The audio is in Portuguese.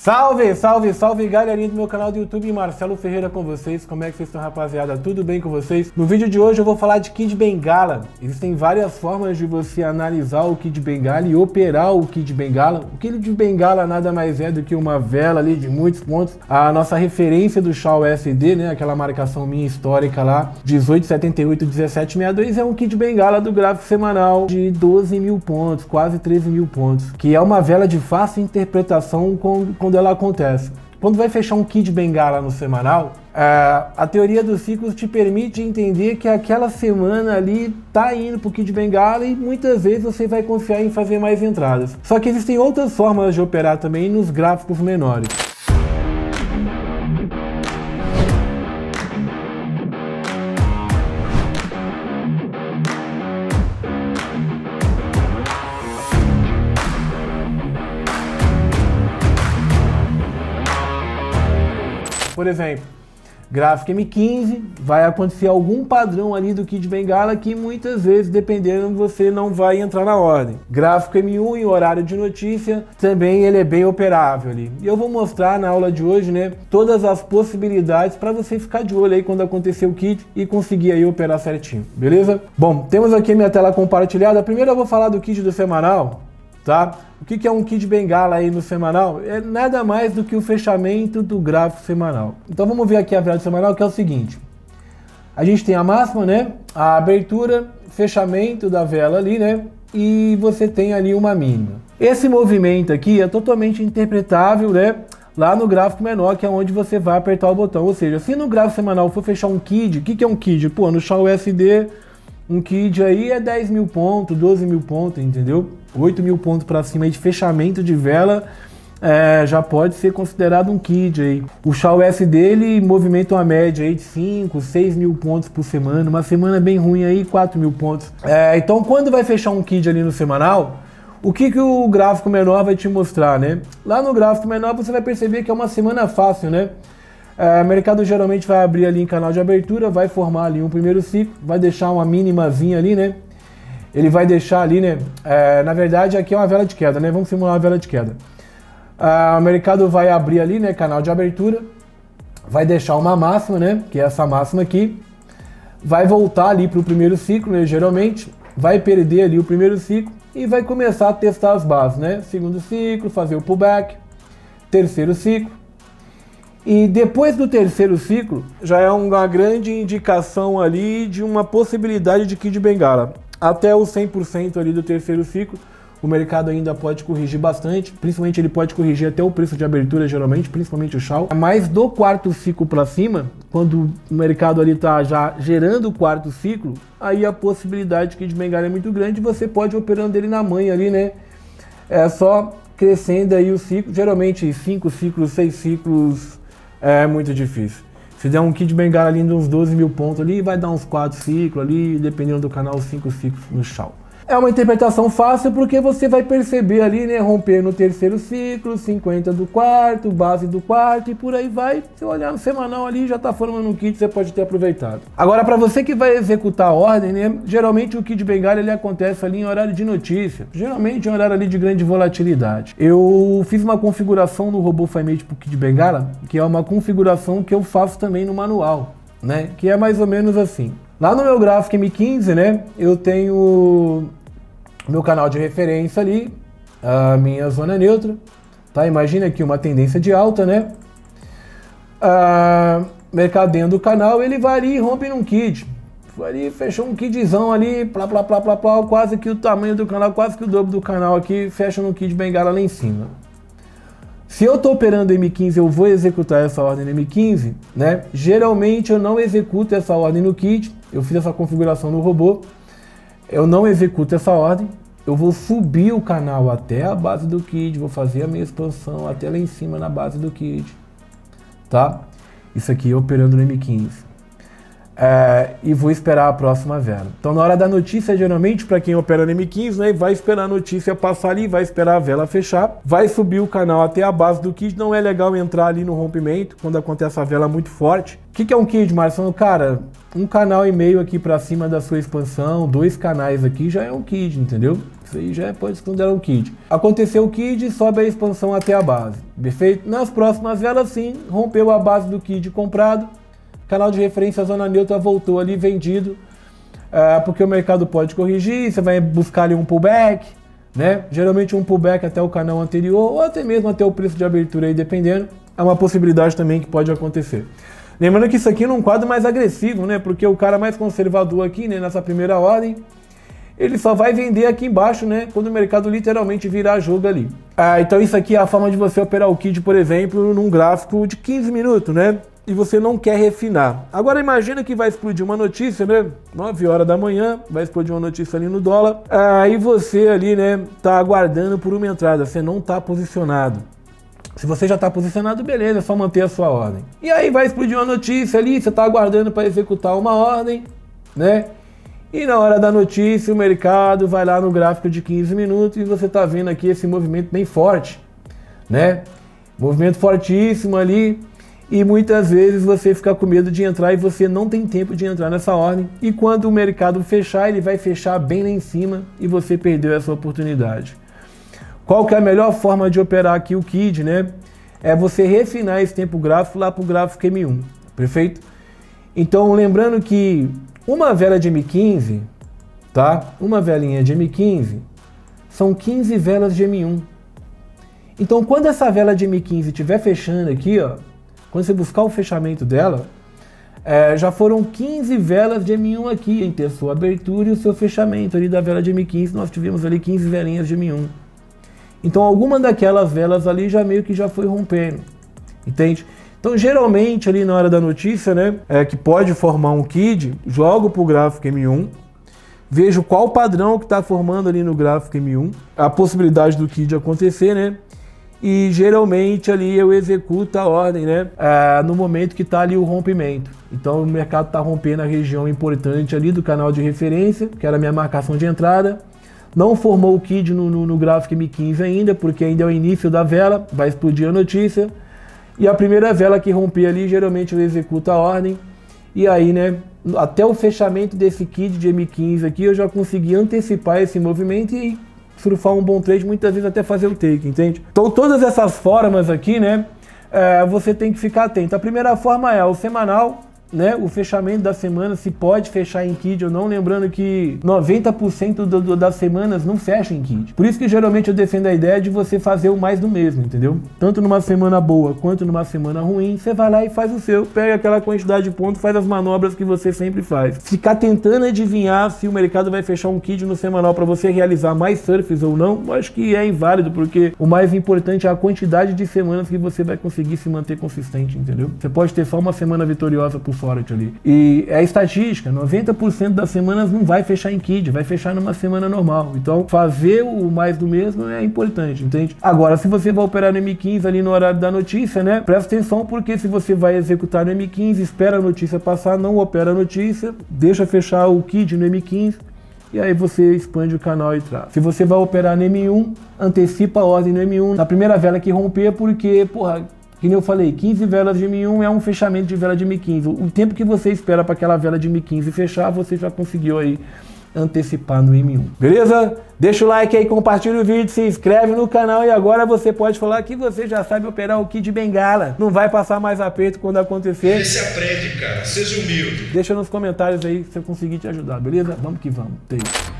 Salve, salve, salve galerinha do meu canal do YouTube, Marcelo Ferreira com vocês. Como é que vocês estão, rapaziada? Tudo bem com vocês? No vídeo de hoje eu vou falar de Kid Bengala. Existem várias formas de você analisar o Kid Bengala e operar o Kid Bengala. O Kid Bengala nada mais é do que uma vela ali de muitos pontos. A nossa referência do Shaw SD, né, aquela marcação minha histórica lá, 1878, 1762, é um Kid Bengala do gráfico semanal de 12 mil pontos, quase 13 mil pontos, que é uma vela de fácil interpretação com, com quando ela acontece. Quando vai fechar um kit bengala no semanal, é, a teoria dos ciclos te permite entender que aquela semana ali tá indo pro kit bengala e muitas vezes você vai confiar em fazer mais entradas. Só que existem outras formas de operar também nos gráficos menores. Por exemplo, gráfico M15, vai acontecer algum padrão ali do Kid Bengala que muitas vezes, dependendo, você não vai entrar na ordem. Gráfico M1 em horário de notícia, também ele é bem operável ali. E eu vou mostrar na aula de hoje, né, todas as possibilidades para você ficar de olho aí quando acontecer o kit e conseguir aí operar certinho, beleza? Bom, temos aqui minha tela compartilhada. Primeiro eu vou falar do kit do semanal, tá? O que é um kit bengala aí no semanal? É nada mais do que o fechamento do gráfico semanal. Então vamos ver aqui a vela semanal que é o seguinte. A gente tem a máxima, né? A abertura, fechamento da vela ali, né? E você tem ali uma mínima. Esse movimento aqui é totalmente interpretável, né? Lá no gráfico menor, que é onde você vai apertar o botão. Ou seja, se no gráfico semanal for fechar um KID, o que, que é um KID? Pô, no Shaw USD um kit aí é 10 mil pontos, 12 mil pontos, entendeu? 8 mil pontos para cima aí de fechamento de vela é, já pode ser considerado um kit aí. O Shaw S dele movimenta uma média aí de 5, 6 mil pontos por semana. Uma semana bem ruim aí, 4 mil pontos. É, então quando vai fechar um kit ali no semanal, o que, que o gráfico menor vai te mostrar, né? Lá no gráfico menor você vai perceber que é uma semana fácil, né? É, o mercado geralmente vai abrir ali em canal de abertura, vai formar ali um primeiro ciclo, vai deixar uma mínimazinha ali, né? Ele vai deixar ali, né? É, na verdade, aqui é uma vela de queda, né? Vamos simular uma vela de queda. É, o mercado vai abrir ali, né? Canal de abertura, vai deixar uma máxima, né? Que é essa máxima aqui. Vai voltar ali para o primeiro ciclo, né? Geralmente, vai perder ali o primeiro ciclo e vai começar a testar as bases, né? Segundo ciclo, fazer o pullback, terceiro ciclo, e depois do terceiro ciclo, já é uma grande indicação ali de uma possibilidade de Kid Bengala. Até o 100% ali do terceiro ciclo, o mercado ainda pode corrigir bastante, principalmente ele pode corrigir até o preço de abertura geralmente, principalmente o Shaw. Mas do quarto ciclo para cima, quando o mercado ali está já gerando o quarto ciclo, aí a possibilidade de Kid Bengala é muito grande, você pode operando ele na mãe ali, né? É só crescendo aí o ciclo, geralmente cinco ciclos, seis ciclos é muito difícil. Se der um kit bengala ali de uns 12 mil pontos ali, vai dar uns 4 ciclos ali, dependendo do canal, 5 ciclos no chão. É uma interpretação fácil porque você vai perceber ali, né, romper no terceiro ciclo, 50 do quarto, base do quarto e por aí vai. Se olhar no semanal ali, já está formando um kit, você pode ter aproveitado. Agora, para você que vai executar a ordem, né, geralmente o kit bengala ele acontece ali em horário de notícia, geralmente em horário ali de grande volatilidade. Eu fiz uma configuração no robô Fimate para o kit bengala, que é uma configuração que eu faço também no manual, né, que é mais ou menos assim. Lá no meu gráfico M15, né, eu tenho meu canal de referência ali, a minha zona neutra, tá? Imagina aqui uma tendência de alta, né? Ah, mercado dentro do canal, ele varia e rompe num kit. Ali, fechou um kitzão ali, plá, plá, plá, plá, plá, quase que o tamanho do canal, quase que o dobro do canal aqui, fecha no kit bengala lá em cima. Se eu estou operando M15, eu vou executar essa ordem no M15, né? Geralmente eu não executo essa ordem no kit, eu fiz essa configuração no robô, eu não executo essa ordem, eu vou subir o canal até a base do kit, vou fazer a minha expansão até lá em cima na base do kit, tá? Isso aqui operando no M15 é, e vou esperar a próxima vela. Então, na hora da notícia, geralmente, para quem opera no M15, né, vai esperar a notícia passar ali, vai esperar a vela fechar, vai subir o canal até a base do kit. Não é legal entrar ali no rompimento quando acontece a vela muito forte. O que, que é um kit, Marcelo? Cara, um canal e meio aqui para cima da sua expansão, dois canais aqui já é um kit, entendeu? Isso aí já pode se considerar um KID. Aconteceu o KID, sobe a expansão até a base. Perfeito? Nas próximas velas, sim, rompeu a base do KID comprado. Canal de referência zona neutra voltou ali vendido. Uh, porque o mercado pode corrigir, você vai buscar ali um pullback, né? Geralmente um pullback até o canal anterior, ou até mesmo até o preço de abertura aí, dependendo. É uma possibilidade também que pode acontecer. Lembrando que isso aqui é um quadro mais agressivo, né? Porque o cara mais conservador aqui, né, nessa primeira ordem, ele só vai vender aqui embaixo, né? Quando o mercado literalmente virar jogo ali. Ah, então isso aqui é a forma de você operar o KID, por exemplo, num gráfico de 15 minutos, né? E você não quer refinar. Agora imagina que vai explodir uma notícia, né? 9 horas da manhã, vai explodir uma notícia ali no dólar. Aí você ali, né, tá aguardando por uma entrada, você não tá posicionado. Se você já está posicionado, beleza, é só manter a sua ordem. E aí vai explodir uma notícia ali, você está aguardando para executar uma ordem, né? E na hora da notícia, o mercado vai lá no gráfico de 15 minutos e você está vendo aqui esse movimento bem forte, né? Movimento fortíssimo ali. E muitas vezes você fica com medo de entrar e você não tem tempo de entrar nessa ordem. E quando o mercado fechar, ele vai fechar bem lá em cima e você perdeu essa oportunidade. Qual que é a melhor forma de operar aqui o KID, né? É você refinar esse tempo gráfico lá para o gráfico M1, perfeito? Então, lembrando que uma vela de M15, tá? Uma velinha de M15 são 15 velas de M1. Então, quando essa vela de M15 estiver fechando aqui, ó, quando você buscar o fechamento dela, é, já foram 15 velas de M1 aqui, entre a sua abertura e o seu fechamento ali da vela de M15. Nós tivemos ali 15 velinhas de M1. Então alguma daquelas velas ali já meio que já foi rompendo, entende? Então geralmente ali na hora da notícia, né, é que pode formar um KID, jogo para o gráfico M1, vejo qual padrão que está formando ali no gráfico M1, a possibilidade do KID acontecer, né? E geralmente ali eu executo a ordem, né? É, no momento que está ali o rompimento. Então o mercado está rompendo a região importante ali do canal de referência, que era a minha marcação de entrada. Não formou o KID no, no, no gráfico M15 ainda, porque ainda é o início da vela, vai explodir a notícia. E a primeira vela que romper ali, geralmente eu executo a ordem. E aí, né, até o fechamento desse KID de M15 aqui, eu já consegui antecipar esse movimento e surfar um bom trade, muitas vezes até fazer o take, entende? Então todas essas formas aqui, né, é, você tem que ficar atento. A primeira forma é o semanal, né, o fechamento da semana, se pode fechar em KID ou não, lembrando que 90% do, do, das semanas não fecha em KID. Por isso que geralmente eu defendo a ideia de você fazer o mais do mesmo, entendeu? Tanto numa semana boa quanto numa semana ruim, você vai lá e faz o seu, pega aquela quantidade de pontos, faz as manobras que você sempre faz. Ficar tentando adivinhar se o mercado vai fechar um KID no semanal para você realizar mais surfs ou não, eu acho que é inválido, porque o mais importante é a quantidade de semanas que você vai conseguir se manter consistente, entendeu? Você pode ter só uma semana vitoriosa por Forest ali. E é estatística, 90% das semanas não vai fechar em KID, vai fechar numa semana normal. Então, fazer o mais do mesmo é importante, entende? Agora, se você vai operar no M15 ali no horário da notícia, né? Presta atenção porque se você vai executar no M15, espera a notícia passar, não opera a notícia, deixa fechar o KID no M15, e aí você expande o canal e traz. Se você vai operar no M1, antecipa a ordem no M1 na primeira vela que romper, porque, porra, que nem eu falei, 15 velas de M1 é um fechamento de vela de M15. O tempo que você espera para aquela vela de M15 fechar, você já conseguiu aí antecipar no M1. Beleza? Deixa o like aí, compartilha o vídeo, se inscreve no canal e agora você pode falar que você já sabe operar o kit de bengala. Não vai passar mais aperto quando acontecer. Você aprende, cara. Seja humilde. Deixa nos comentários aí se eu conseguir te ajudar, beleza? Vamos que vamos. Beijo.